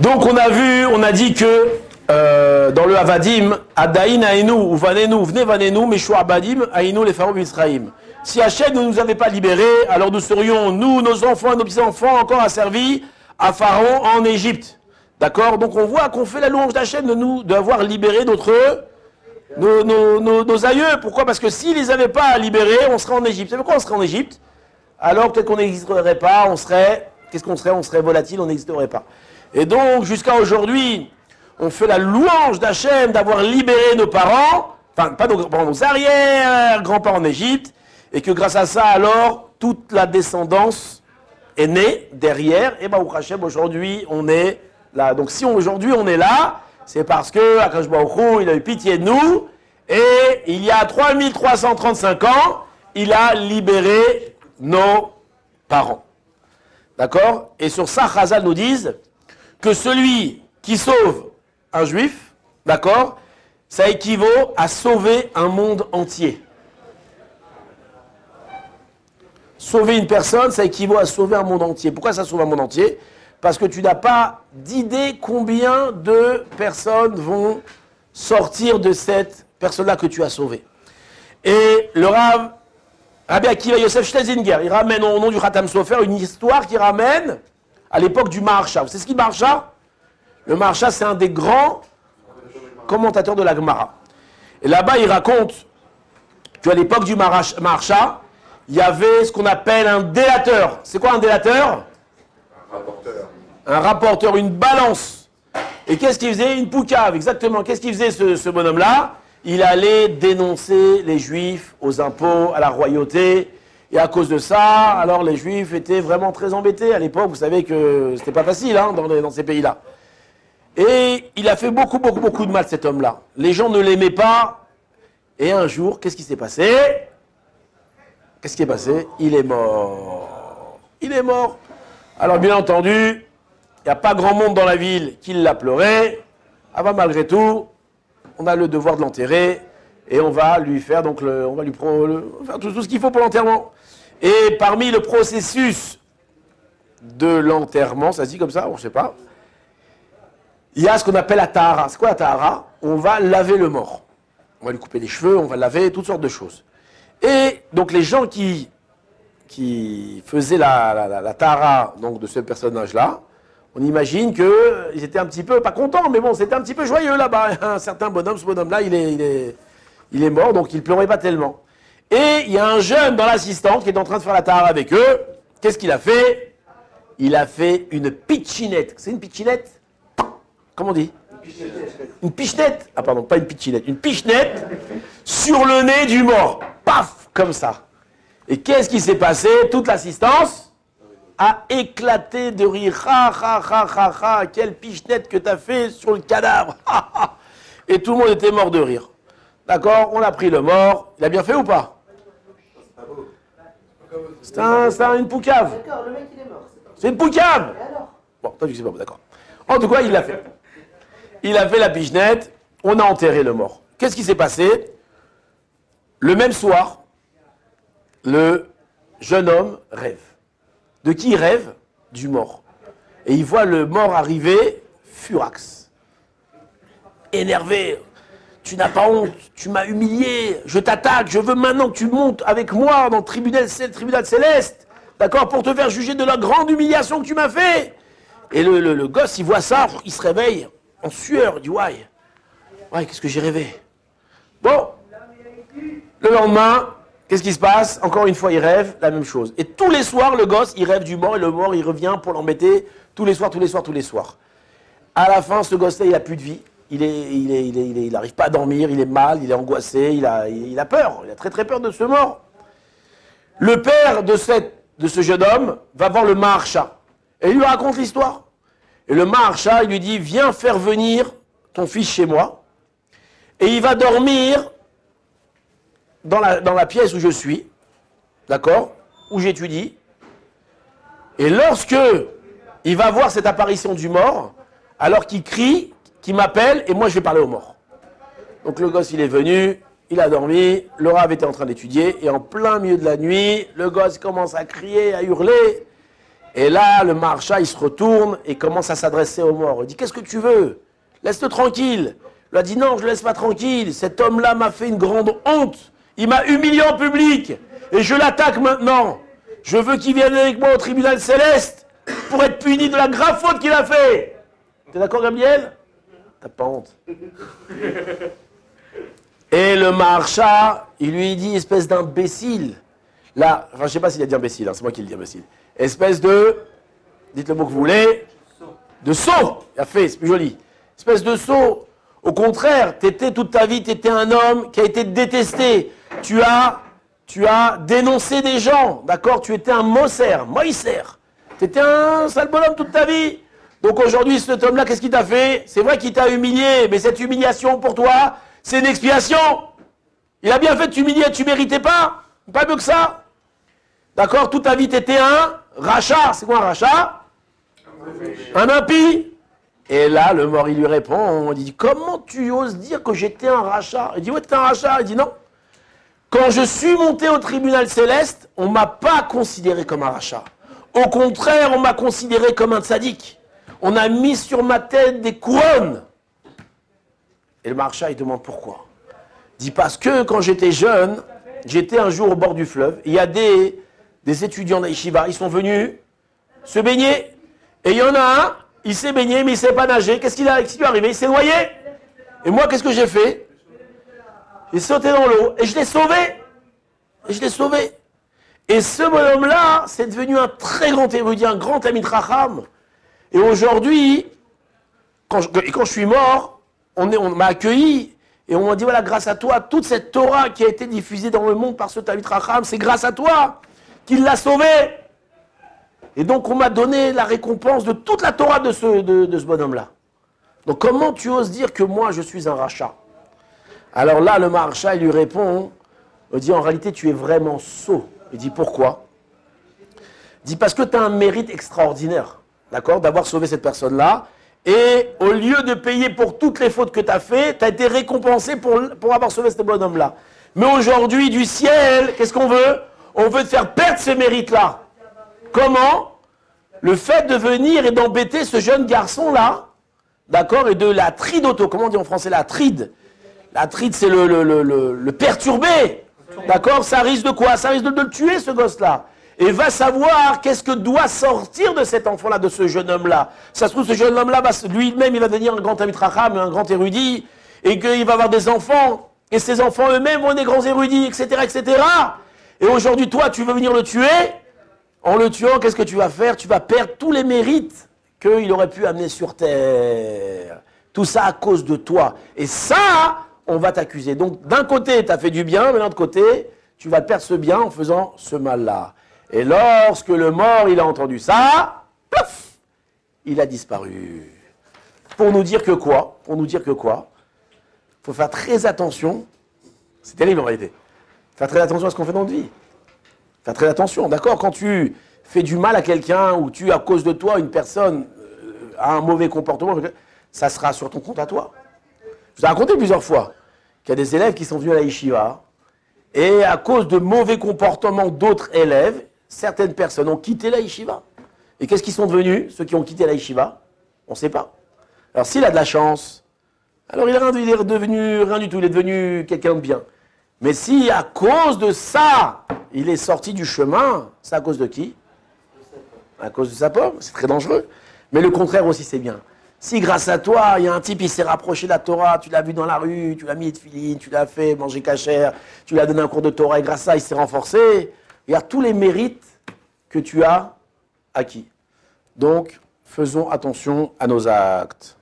Donc on a vu, on a dit que euh, dans le Havadim, Adaïn Aïnou, ou Vanenu, venez Vanenu, Meshua Abadim, Aïnou les pharaons d'Israël. Si Hachem ne nous avait pas libérés, alors nous serions, nous, nos enfants et nos petits-enfants, encore asservis à Pharaon en Égypte. D'accord? Donc on voit qu'on fait la louange d'Hachem de nous, d'avoir libéré notre, nos, aïeux. Pourquoi? Parce que s'ils ne les avaient pas libérés, on serait en Égypte. C'est pourquoi on serait en Égypte? Alors peut-être qu'on n'existerait pas, on serait, qu'est-ce qu'on serait? On serait volatile, on n'existerait pas. Et donc, jusqu'à aujourd'hui, on fait la louange d'Hachem d'avoir libéré nos parents, enfin, pas nos, nos arrière-grands-parents en Égypte, et que grâce à ça, alors, toute la descendance est née derrière. Et ben, Hachem, aujourd'hui, on est là. Donc, si aujourd'hui on est là, c'est parce que Akash il a eu pitié de nous, et il y a 3335 ans, il a libéré nos parents. D'accord? Et sur ça, Chazal nous disent que celui qui sauve un juif, d'accord, ça équivaut à sauver un monde entier. Sauver une personne, ça équivaut à sauver un monde entier. Pourquoi ça sauve un monde entier? Parce que tu n'as pas d'idée combien de personnes vont sortir de cette personne-là que tu as sauvée. Et le Rav, Rabbi Akiva Yosef Schlesinger, il ramène au nom du Khatam Sofer une histoire qui ramène à l'époque du Maharsha. Vous savez ce qu'il Maharsha? Le Maharsha, c'est un des grands commentateurs de la Gemara. Et là-bas, il raconte qu'à l'époque du Maharsha, il y avait ce qu'on appelle un délateur. C'est quoi un délateur? Un rapporteur. Un rapporteur, une balance. Et qu'est-ce qu'il faisait? Une poucave, exactement. Qu'est-ce qu'il faisait ce bonhomme-là? Il allait dénoncer les juifs aux impôts, à la royauté. Et à cause de ça, alors les juifs étaient vraiment très embêtés. À l'époque, vous savez que c'était pas facile hein, dans, ces pays-là. Et il a fait beaucoup, beaucoup, beaucoup de mal, cet homme-là. Les gens ne l'aimaient pas. Et un jour, qu'est-ce qui s'est passé? Qu'est-ce qui est passé? Il est mort. Il est mort. Alors, bien entendu, il n'y a pas grand monde dans la ville qui l'a pleuré. Ah bah, malgré tout, on a le devoir de l'enterrer et on va lui faire donc le, on va lui faire tout, tout ce qu'il faut pour l'enterrement. Et parmi le processus de l'enterrement, ça se dit comme ça, on ne sait pas, il y a ce qu'on appelle la tahara. C'est quoi la tahara? On va laver le mort. On va lui couper les cheveux, on va laver, toutes sortes de choses. Et donc les gens qui, qui faisaient la, la, tahara donc, de ce personnage-là, on imagine qu'ils étaient un petit peu, pas contents, mais bon, c'était un petit peu joyeux là-bas. Un certain bonhomme, ce bonhomme-là, il est, il, est, il est mort, donc il pleurait pas tellement. Et il y a un jeune dans l'assistante qui est en train de faire la tahara avec eux. Qu'est-ce qu'il a fait? Il a fait une pitchinette. C'est une pitchinette Comment on dit? Une pichenette Ah pardon, pas une pitchinette. Une pichenette sur le nez du mort. Paf Comme ça. Et qu'est-ce qui s'est passé? Toute l'assistance a éclaté de rire. Ha ha ha ha ha Quelle pichenette que t'as fait sur le cadavre Et tout le monde était mort de rire. D'accord? On a pris le mort. Il a bien fait ou pas? C'est un, une poucave. D'accord, le mec il est mort. C'est une poucave. Bon, toi tu sais pas, d'accord. En tout cas, il l'a fait. Il a fait la pichenette, on a enterré le mort. Qu'est-ce qui s'est passé? Le même soir, le jeune homme rêve. De qui il rêve? Du mort. Et il voit le mort arriver, furax. Énervé, tu n'as pas honte, tu m'as humilié, je t'attaque, je veux maintenant que tu montes avec moi dans le tribunal, céleste, d'accord, pour te faire juger de la grande humiliation que tu m'as fait. Et le, gosse, il voit ça, il se réveille en sueur, il dit Ouais, ouais, qu'est-ce que j'ai rêvé Bon, le lendemain, qu'est-ce qui se passe? Encore une fois, il rêve la même chose. Et tous les soirs, le gosse, il rêve du mort et le mort, il revient pour l'embêter tous les soirs, tous les soirs, tous les soirs. À la fin, ce gosse-là, il n'a plus de vie il est, pas à dormir, il est mal, il est angoissé, il a, peur, il a très très peur de ce mort. Le père de ce jeune homme va voir le Maharsha et il lui raconte l'histoire. Et le Maharsha, il lui dit, viens faire venir ton fils chez moi et il va dormir dans la, dans la pièce où je suis, d'accord, où j'étudie. Et lorsque il va voir cette apparition du mort, alors qu'il crie, qui m'appelle et moi je vais parler aux morts. Donc le gosse il est venu, il a dormi, le était en train d'étudier et en plein milieu de la nuit, le gosse commence à crier, à hurler Et là, le marcha, il se retourne et commence à s'adresser aux morts. Il dit Qu'est-ce que tu veux? Laisse-le tranquille. Il a dit Non, je ne laisse pas tranquille. Cet homme-là m'a fait une grande honte. Il m'a humilié en public. Et je l'attaque maintenant. Je veux qu'il vienne avec moi au tribunal céleste pour être puni de la grave faute qu'il a fait. T'es d'accord, Gabriel? T'as pas honte. Et le marcha, il lui dit espèce d'imbécile. Là, enfin, je sais pas s'il a dit imbécile, hein, c'est moi qui le dis imbécile. Espèce de, dites le mot que vous voulez, de sot. Il a fait, c'est plus joli. Espèce de sot. Au contraire, tu étais toute ta vie, tu étais un homme qui a été détesté. Tu as, tu as dénoncé des gens, d'accord? Tu étais un Moser, Moïser. Tu étais un sale bonhomme toute ta vie. Donc aujourd'hui, cet homme-là, qu'est-ce qu'il t'a fait? C'est vrai qu'il t'a humilié, mais cette humiliation pour toi, c'est une expiation. Il a bien fait de t'humilier, tu méritais pas. Pas mieux que ça. D'accord Toute ta vie, t'étais un rachat. C'est quoi un rachat? Un impie. Et là, le mort, il lui répond, on dit, comment tu oses dire que j'étais un rachat? Il dit, ouais, t'es un rachat. Il dit, non. Quand je suis monté au tribunal céleste, on ne m'a pas considéré comme un rachat. Au contraire, on m'a considéré comme un tzaddik. On a mis sur ma tête des couronnes. Et le marcha, il demande pourquoi. Il dit parce que quand j'étais jeune, j'étais un jour au bord du fleuve. Il y a des, étudiants d'Aïshiva, ils sont venus se baigner. Et il y en a un, il s'est baigné, mais il ne sait pas nager. Qu'est-ce qui lui est arrivé? Il s'est noyé. Et moi, qu'est-ce que j'ai fait? J'ai sauté dans l'eau et je l'ai sauvé. Et je l'ai sauvé. Et ce bonhomme-là, c'est devenu un très grand érudit, un grand ami de Raham. Et aujourd'hui, quand, je suis mort, on, m'a accueilli et on m'a dit voilà, grâce à toi, toute cette Torah qui a été diffusée dans le monde par ce Talmud Racham, c'est grâce à toi qu'il l'a sauvé. Et donc on m'a donné la récompense de toute la Torah de ce, de, ce bonhomme-là. Donc comment tu oses dire que moi je suis un rachat? Alors là, le marcha, il lui répond, il dit en réalité tu es vraiment sot. Il dit pourquoi? Il dit parce que tu as un mérite extraordinaire d'accord, d'avoir sauvé cette personne-là. Et au lieu de payer pour toutes les fautes que tu as faites, tu as été récompensé pour, avoir sauvé ce bonhomme-là. Mais aujourd'hui, du ciel, qu'est-ce qu'on veut? On veut te faire perdre ce mérite-là. Comment? Le fait de venir et d'embêter ce jeune garçon-là, d'accord, et de la tride auto, comment on dit en français la tride? La tride, c'est le, perturber, d'accord Ça risque de quoi? Ça risque de, de le tuer, ce gosse-là et va savoir qu'est-ce que doit sortir de cet enfant-là, de ce jeune homme-là. Ça se trouve, ce jeune homme-là, lui-même, il va devenir un grand amitracham, un grand érudit, et qu'il va avoir des enfants, et ces enfants eux-mêmes vont être des grands érudits, etc., etc. Et aujourd'hui, toi, tu veux venir le tuer? En le tuant, qu'est-ce que tu vas faire? Tu vas perdre tous les mérites qu'il aurait pu amener sur terre. Tout ça à cause de toi. Et ça, on va t'accuser. Donc, d'un côté, tu as fait du bien, mais de l'autre côté, tu vas perdre ce bien en faisant ce mal-là. Et lorsque le mort, il a entendu ça, pouf, il a disparu. Pour nous dire que quoi Pour nous dire que quoi Il faut faire très attention. C'est terrible en réalité. Faire très attention à ce qu'on fait dans notre vie. Faire très attention, d'accord Quand tu fais du mal à quelqu'un ou tu, à cause de toi, une personne euh, a un mauvais comportement, ça sera sur ton compte à toi. Je vous ai raconté plusieurs fois qu'il y a des élèves qui sont venus à la yeshiva et à cause de mauvais comportements d'autres élèves, certaines personnes ont quitté la yeshiva. Et qu'est-ce qu'ils sont devenus, ceux qui ont quitté la yeshiva On ne sait pas. Alors s'il a de la chance, alors il est, devenu rien du tout, il est devenu quelqu'un de bien. Mais si à cause de ça, il est sorti du chemin, c'est à cause de qui? À cause de sa pomme, c'est très dangereux. Mais le contraire aussi, c'est bien. Si grâce à toi, il y a un type, il s'est rapproché de la Torah, tu l'as vu dans la rue, tu l'as mis de filine, tu l'as fait manger cachère, tu l'as donné un cours de Torah, et grâce à ça, il s'est renforcé, tous les mérites que tu as acquis. Donc, faisons attention à nos actes.